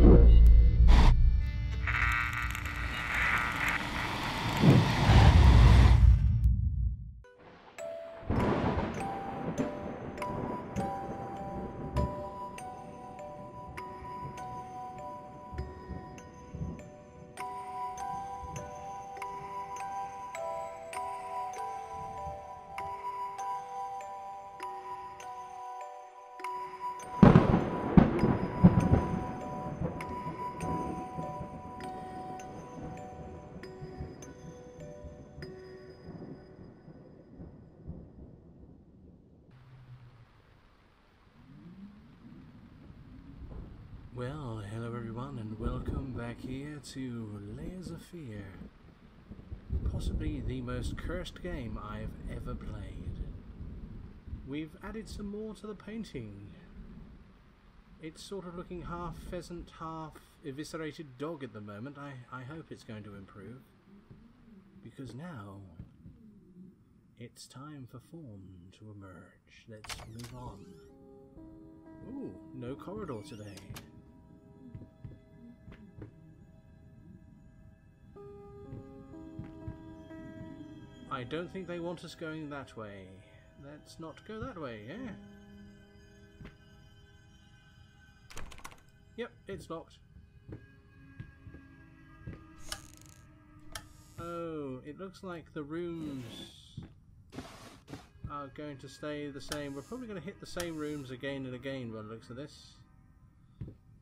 Well, everyone, and welcome back here to Layers of Fear. Possibly the most cursed game I've ever played. We've added some more to the painting. It's sort of looking half pheasant, half eviscerated dog at the moment. I, I hope it's going to improve. Because now, it's time for form to emerge. Let's move on. Ooh, no corridor today. I don't think they want us going that way. Let's not go that way, yeah? Yep, it's locked. Oh, it looks like the rooms are going to stay the same. We're probably going to hit the same rooms again and again by the looks of this.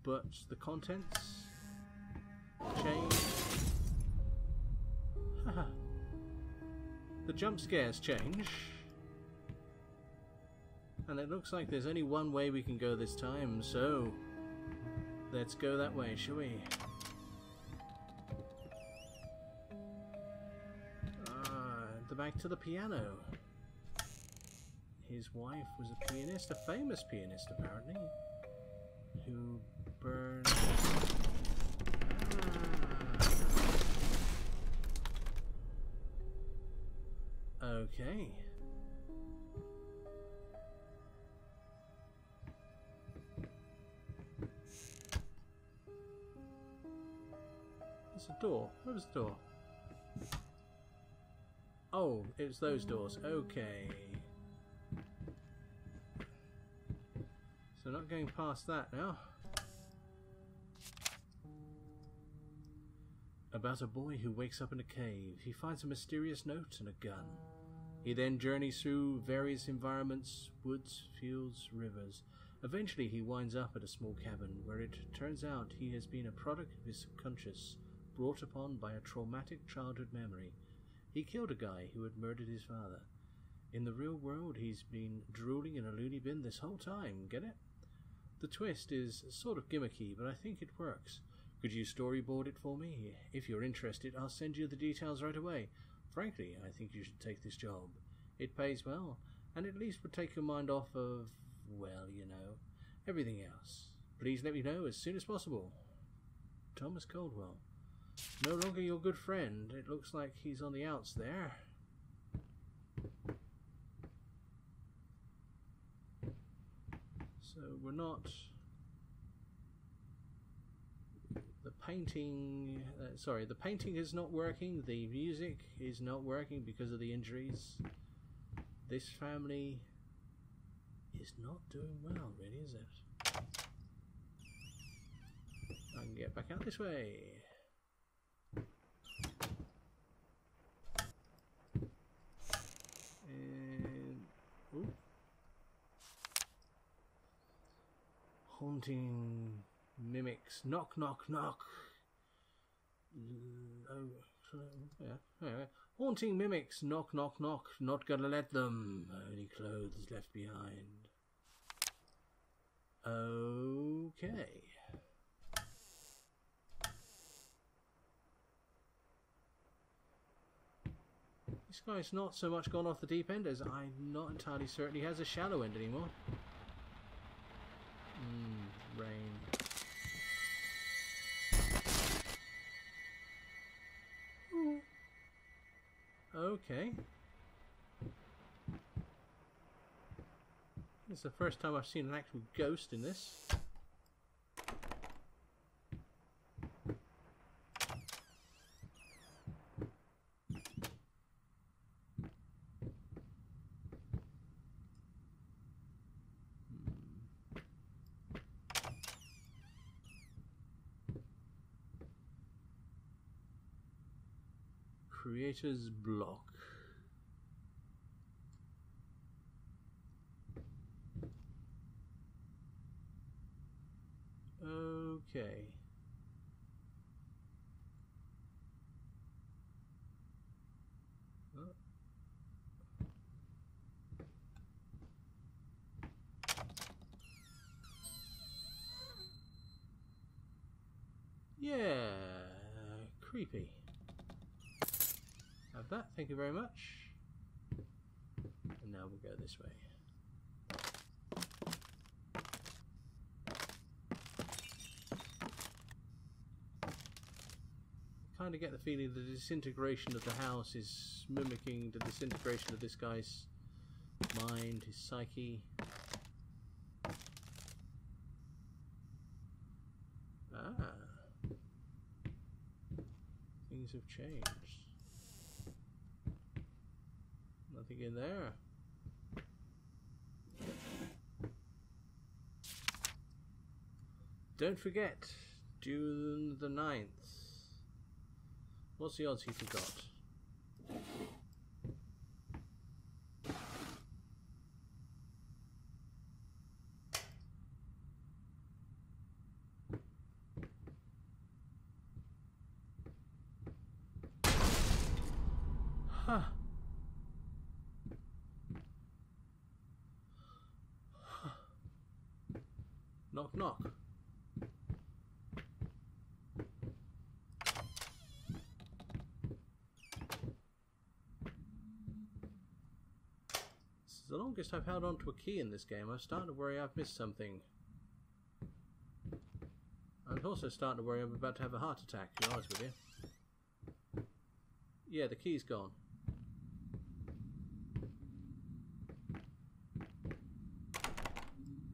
But the contents change. The jump scares change. And it looks like there's only one way we can go this time, so let's go that way, shall we? Ah, the back to the piano. His wife was a pianist, a famous pianist apparently, who burned. Okay. There's a door. Where was the door? Oh, it's those doors. Okay. So not going past that now. About a boy who wakes up in a cave. He finds a mysterious note and a gun. He then journeys through various environments, woods, fields, rivers. Eventually he winds up at a small cabin where it turns out he has been a product of his subconscious, brought upon by a traumatic childhood memory. He killed a guy who had murdered his father. In the real world, he's been drooling in a loony bin this whole time, get it? The twist is sort of gimmicky, but I think it works. Could you storyboard it for me? If you're interested, I'll send you the details right away. Frankly, I think you should take this job. It pays well, and at least would take your mind off of, well, you know, everything else. Please let me know as soon as possible. Thomas Coldwell. No longer your good friend. It looks like he's on the outs there. So we're not. The painting. Uh, sorry, the painting is not working. The music is not working because of the injuries. This family is not doing well, really, is it? I can get back out this way. And ooh. haunting mimics. Knock, knock, knock. Mm, oh, yeah, yeah. Haunting mimics. Knock, knock, knock. Not gonna let them. Only clothes left behind. Okay. This guy's not so much gone off the deep end as I'm not entirely certain he has a shallow end anymore. Okay. It's the first time I've seen an actual ghost in this. creator's block. Thank you very much. And now we'll go this way. kind of get the feeling the disintegration of the house is mimicking the disintegration of this guy's mind, his psyche. Ah. Things have changed. Nothing in there. Don't forget, June the 9th. What's the odds he forgot? Huh. knock knock. This is the longest I've held on to a key in this game. I'm starting to worry I've missed something. I'm also starting to worry I'm about to have a heart attack, to be honest with you. Yeah, the key's gone.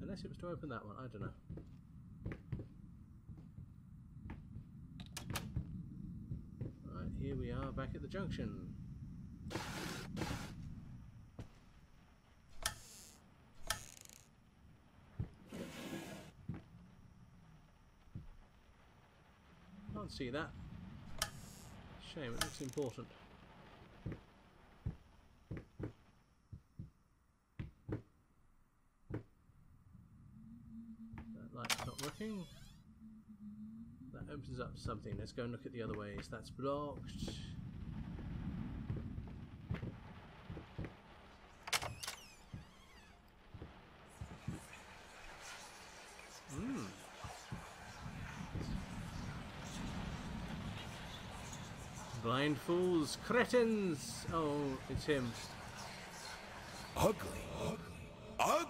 Unless it was to open that one, I don't know. Right, here we are back at the junction. See that. Shame, it looks important. That light's not working. That opens up something. Let's go and look at the other ways. That's blocked. Hmm. Blind fools, cretins! Oh, it's him. Ugly. Ugly. Ugly?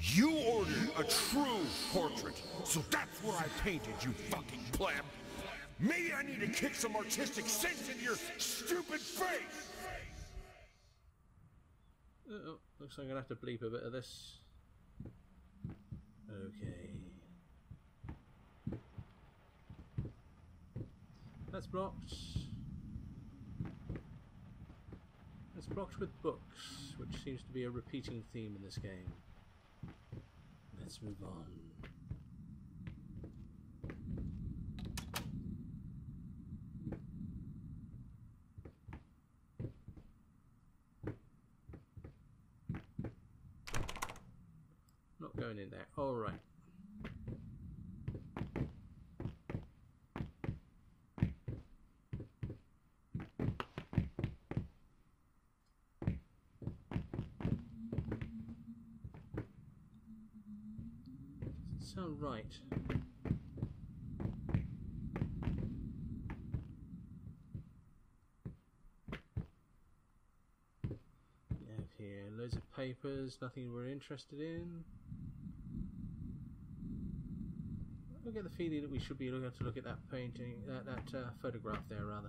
You ordered a true portrait, so that's what I painted, you fucking pleb. Maybe I need to kick some artistic sense into your stupid face. Uh oh, looks like I'm gonna have to bleep a bit of this. Okay. That's blocked. That's blocked with books, which seems to be a repeating theme in this game. Let's move on. Not going in there. All right. We have here loads of papers, nothing we're interested in. I get the feeling that we should be looking to look at that painting, that, that uh, photograph there, rather.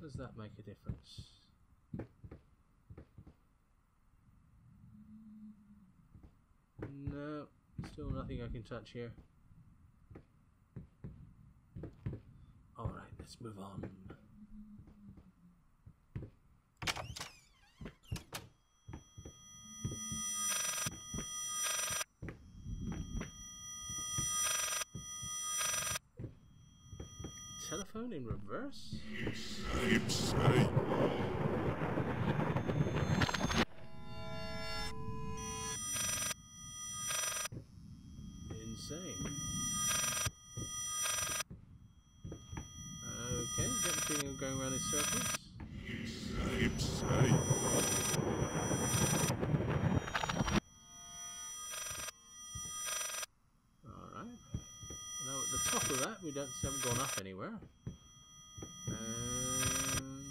Does that make a difference? in touch here. Alright, let's move on. Telephone in reverse? Yes, going around in circles. Alright. Now at the top of that, we don't haven't gone up anywhere. Um,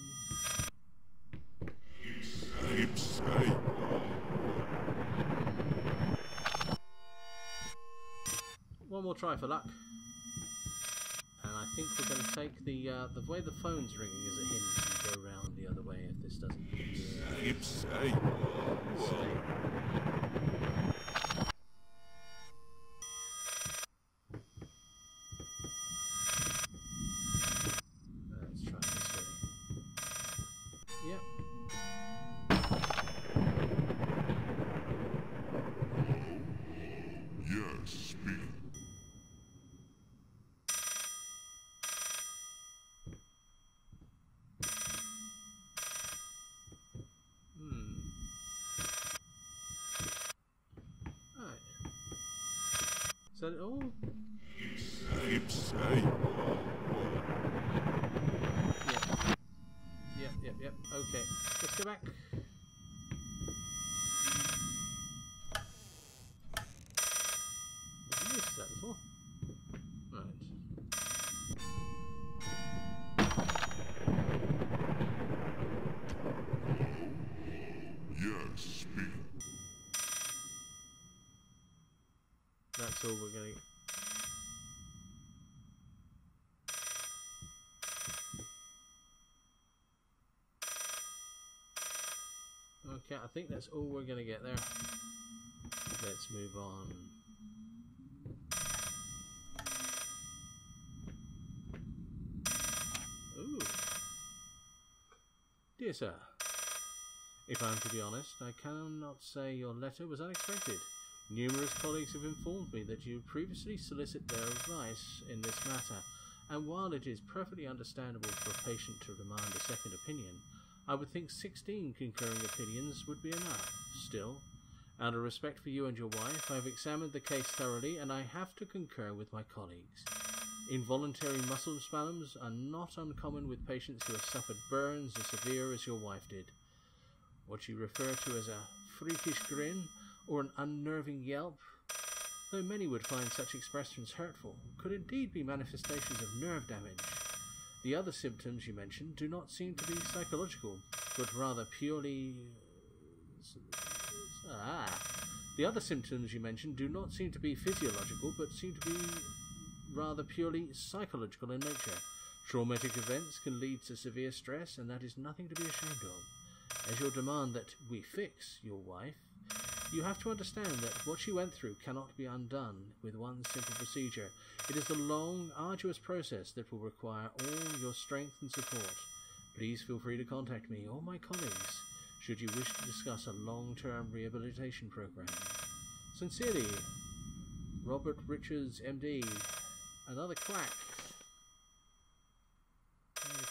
one more try for luck. Think we're going to take the uh, the way the phone's ringing as a hint and go round the other way if this doesn't Insane. stay. Let's that oh, all? All we're gonna Okay, I think that's all we're gonna get there. Let's move on. Ooh. Dear sir, if I am to be honest, I cannot say your letter was unexpected. Numerous colleagues have informed me that you previously solicited their advice in this matter, and while it is perfectly understandable for a patient to demand a second opinion, I would think 16 concurring opinions would be enough. Still, out of respect for you and your wife, I have examined the case thoroughly, and I have to concur with my colleagues. Involuntary muscle spasms are not uncommon with patients who have suffered burns as severe as your wife did. What you refer to as a freakish grin or an unnerving yelp, though many would find such expressions hurtful, could indeed be manifestations of nerve damage. The other symptoms you mentioned do not seem to be psychological, but rather purely. Ah. The other symptoms you mentioned do not seem to be physiological, but seem to be rather purely psychological in nature. Traumatic events can lead to severe stress, and that is nothing to be ashamed of. As your demand that we fix your wife, you have to understand that what she went through cannot be undone with one simple procedure. It is a long, arduous process that will require all your strength and support. Please feel free to contact me or my colleagues should you wish to discuss a long term rehabilitation program. Sincerely, Robert Richards, MD. Another quack.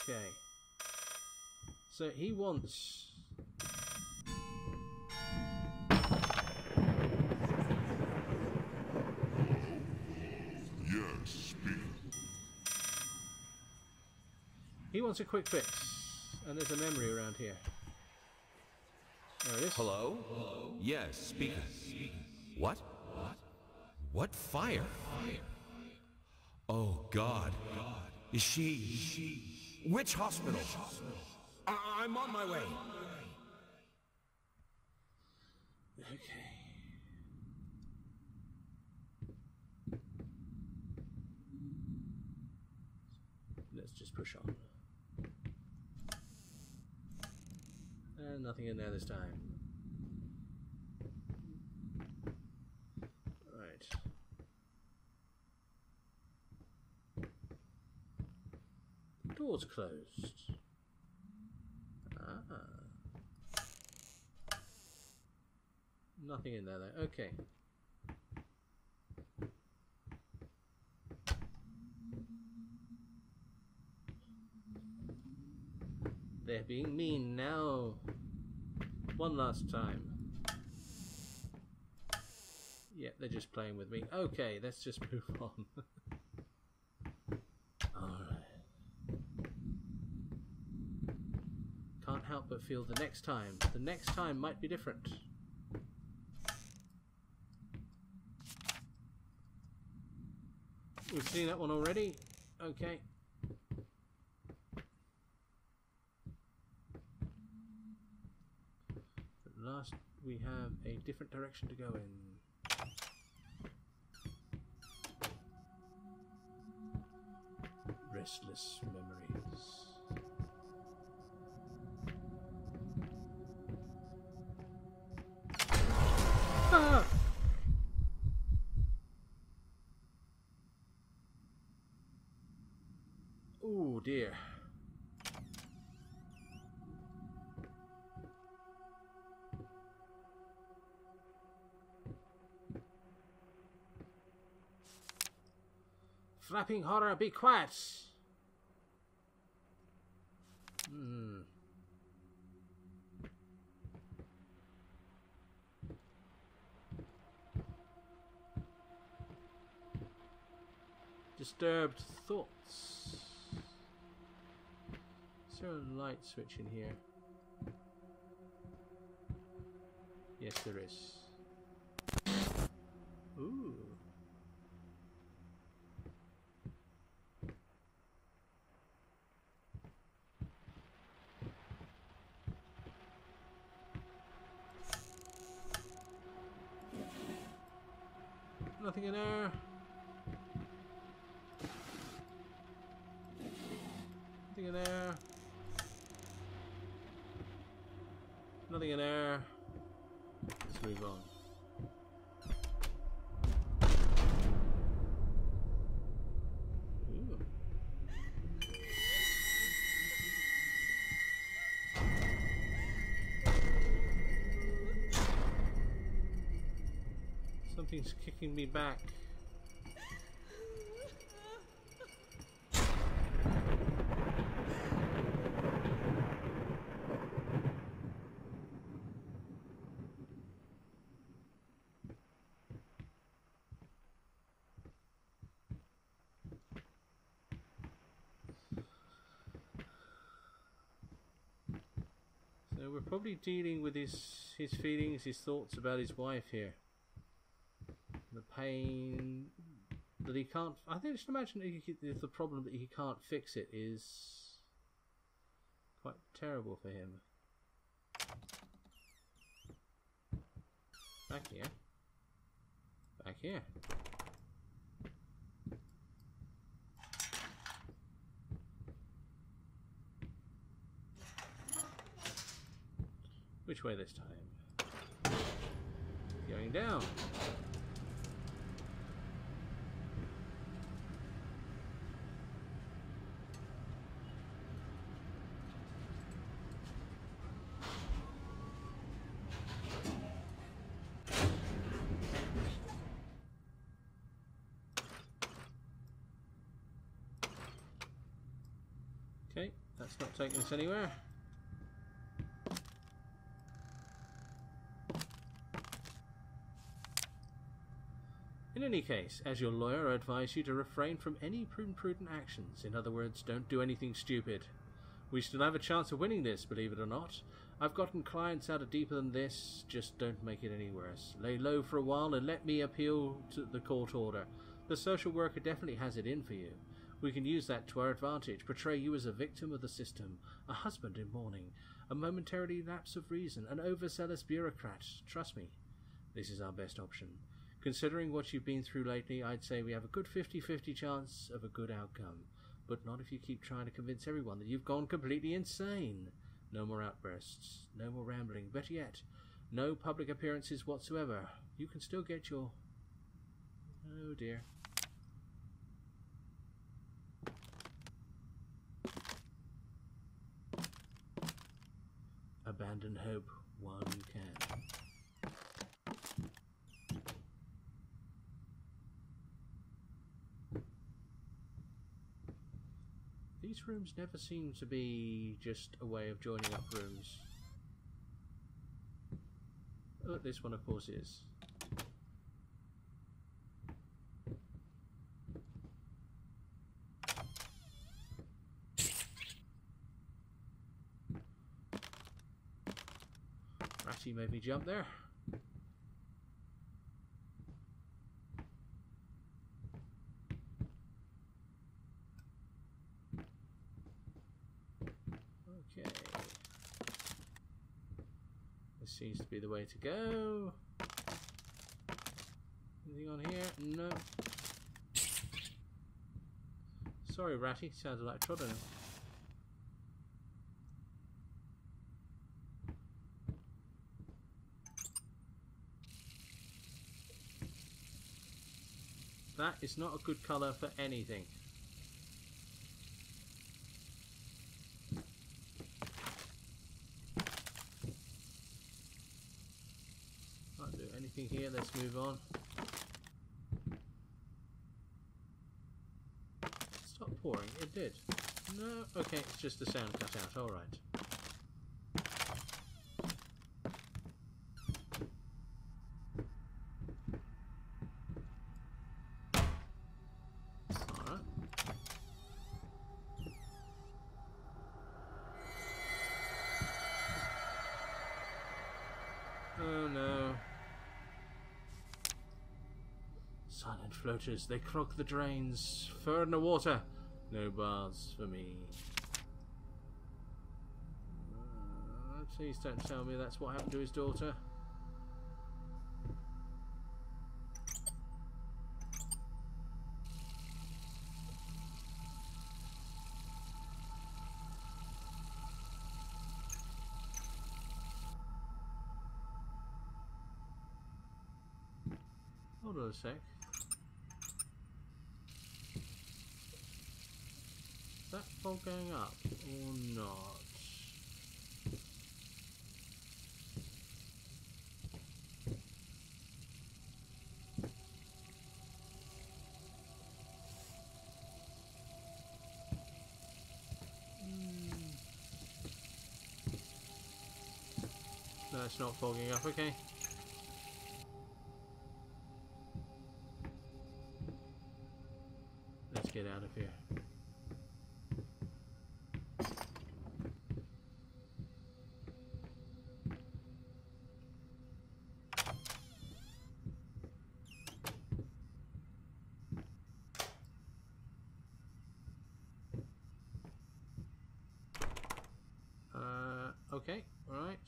Okay. So he wants. Yes, speak. He wants a quick fix. And there's a memory around here. There it is. Hello? Yes, speaking. What? What fire? Oh, God. Is she. she Which hospital? I- I'm on my way. Okay. Let's just push on. And nothing in there this time. Right. Door's closed. Ah. Nothing in there though. Okay. They're being mean now. One last time. Yeah, they're just playing with me. Okay, let's just move on. Can't help but feel the next time. The next time might be different. We've seen that one already. Okay. At last, we have a different direction to go in. Restless memories. Ah! Oh dear. Flapping horror, be quiet! Hmm. Disturbed thoughts. Is there a light switch in here? Yes, there is. Ooh. Nothing in there. Nothing in there. Nothing in there. Let's move on. Something's kicking me back. So we're probably dealing with his his feelings, his thoughts about his wife here. Pain that he can't. I think just imagine he, he- the problem that he can't fix it is quite terrible for him. Back here. Back here. Which way this time? Going down. Okay, that's not taking us anywhere. In any case, as your lawyer, I advise you to refrain from any imprudent actions. In other words, don't do anything stupid. We still have a chance of winning this, believe it or not. I've gotten clients out of deeper than this, just don't make it any worse. Lay low for a while and let me appeal to the court order. The social worker definitely has it in for you. We can use that to our advantage, portray you as a victim of the system, a husband in mourning, a momentary lapse of reason, an overzealous bureaucrat. Trust me, this is our best option. Considering what you've been through lately, I'd say we have a good 50 50 chance of a good outcome. But not if you keep trying to convince everyone that you've gone completely insane. No more outbursts, no more rambling. Better yet, no public appearances whatsoever. You can still get your. Oh dear. Abandon hope while you can. These rooms never seem to be just a way of joining up rooms. Oh, this one of course is. Ratty made me jump there. Okay. This seems to be the way to go. Anything on here? No. Sorry, Ratty. Sounded like Trodden. That is not a good colour for anything. Can't do anything here, let's move on. Stop pouring, it did. No, okay, it's just the sound cut out, alright. They clog the drains. Fur the water. No baths for me. Uh, please don't tell me that's what happened to his daughter. Hold on a sec. That going up or not? Hmm. No, it's not fogging up, okay. Let's get out of here. Uh, okay, alright.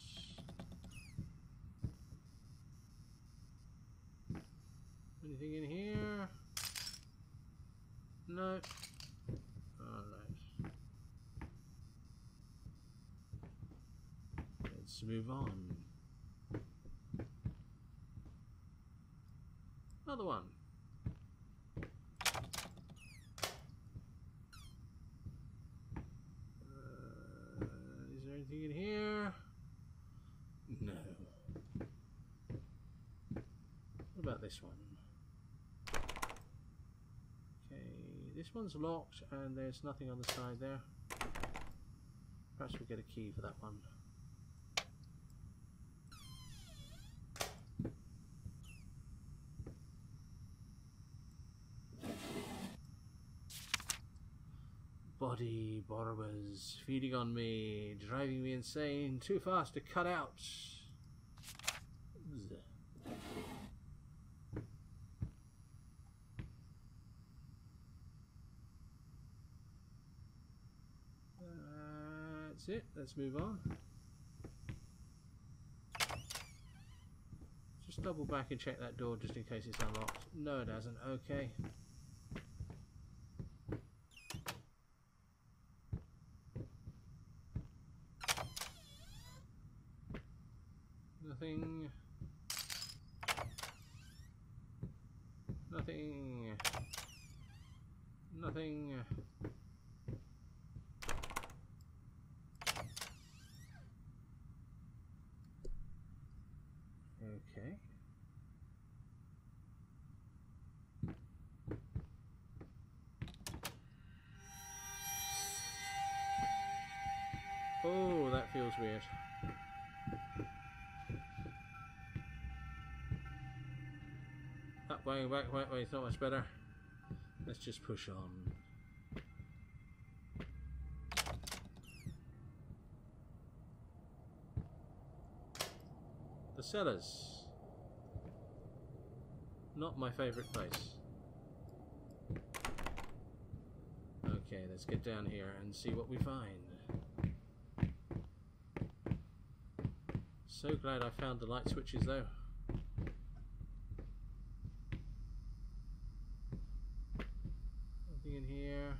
Anything in here? No. Alright. Let's move on. Another one. Uh, is there anything in here? No. What about this one? Okay, this one's locked and there's nothing on the side there. Perhaps we get a key for that one. Body borrowers feeding on me, driving me insane, too fast to cut out. Ugh. Uh, That's it. Let's move on. Just double back and check that door just in case it's unlocked. No, it hasn't. Okay. That way, back that way it's not much better. Let's just push on. The cellars. Not my favourite place. Okay, let's get down here and see what we find. So glad I found the light switches though. Nothing in here.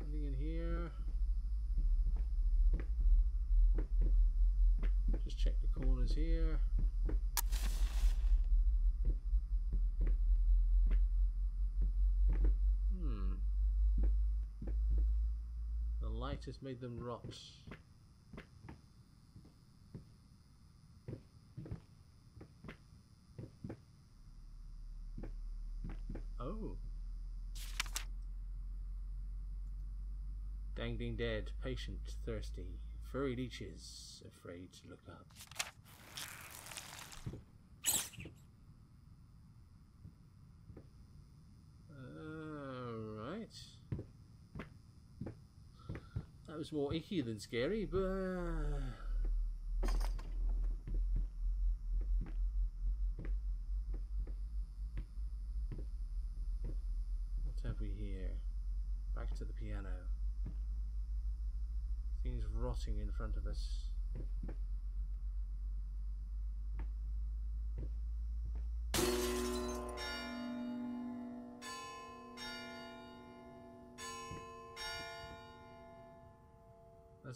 Nothing in here. Just check the corners here. Hmm. Has made them rot. Oh. Dangling dead, patient, thirsty, furry leeches, afraid to look up. Alright. That was more icky than scary, but. uh, What have we here? Back to the piano. Things rotting in front of us.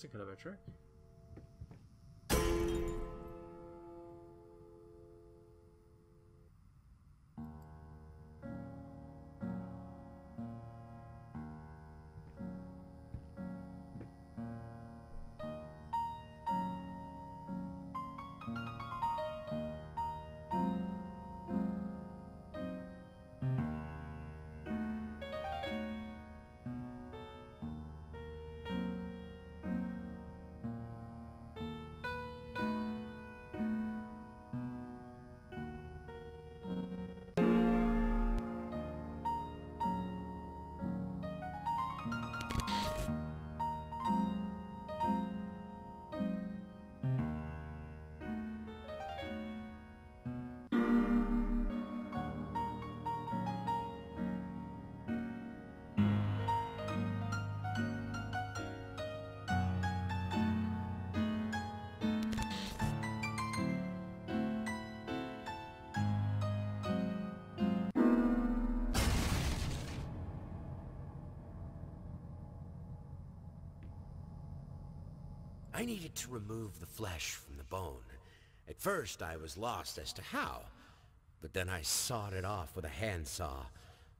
That's a clever trick. I needed to remove the flesh from the bone. At first, I was lost as to how, but then I sawed it off with a handsaw,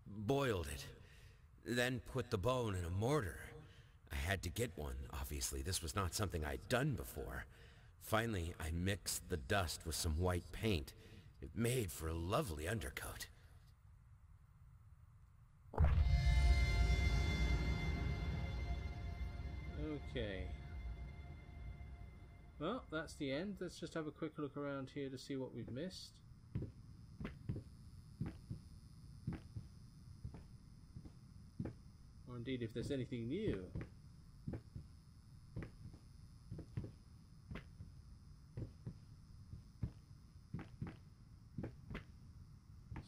boiled it, then put the bone in a mortar. I had to get one, obviously. This was not something I'd done before. Finally, I mixed the dust with some white paint. It made for a lovely undercoat. Okay. Well, that's the end. Let's just have a quick look around here to see what we've missed. Or indeed if there's anything new.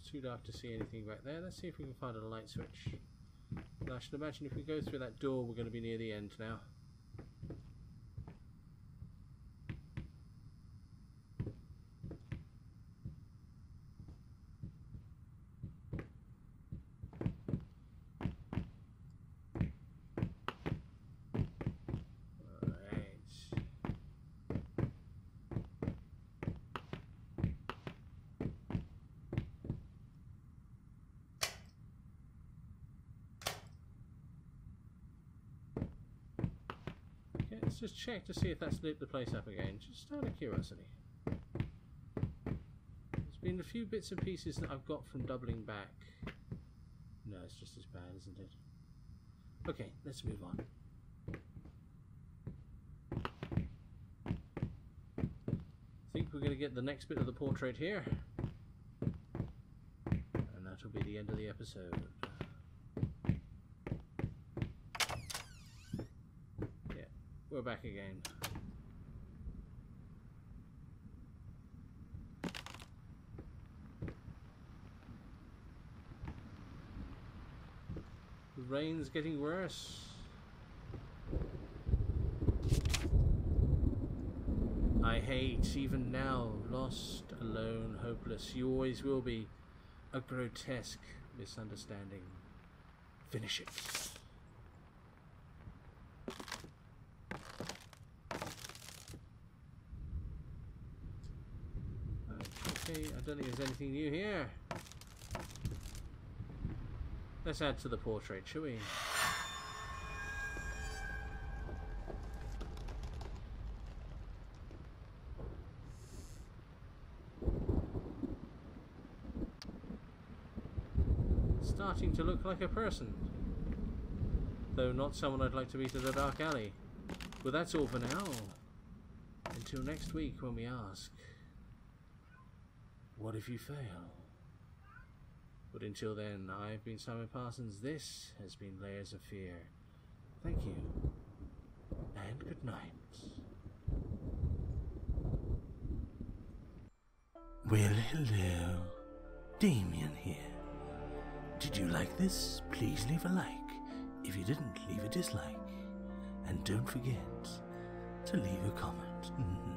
It's too dark to see anything back there. Let's see if we can find a light switch. I should imagine if we go through that door we're going to be near the end now. Alright. Okay, let's just check to see if that's lit the place up again, just out of curiosity. There's been a few bits and pieces that I've got from doubling back. No, it's just as bad, isn't it? Okay, let's move on. I think we're going to get the next bit of the portrait here. And that'll be the end of the episode. Yeah, we're back again. The rain's getting worse. I hate, even now, lost, alone, hopeless. You always will be a grotesque misunderstanding. Finish it. Okay, I don't think there's anything new here. Let's add to the portrait, shall we? Starting to look like a person. Though not someone I'd like to meet at the dark alley. But that's all for now. Until next week when we ask, what if you fail? But until then, I've been Simon Parsons. This has been Layers of Fear. Thank you. And good night. Well, hello. Damien here. Did you like this? Please leave a like. If you didn't, leave a dislike. And don't forget to leave a comment. Mm-hmm.